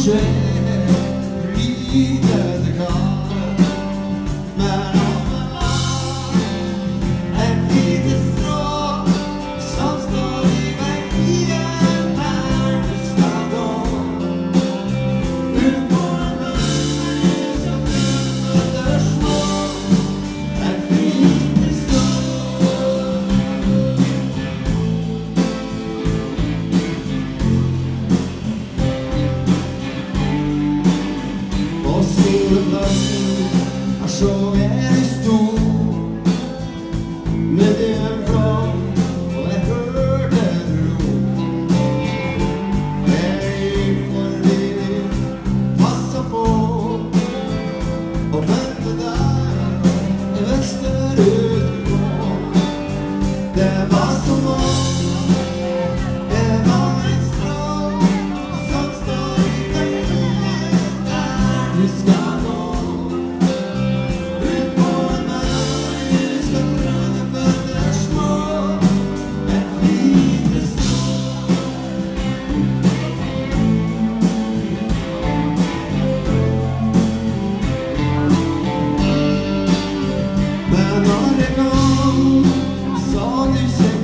Bože, vidim João és tu.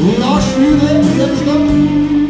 Наш юный Амстердам.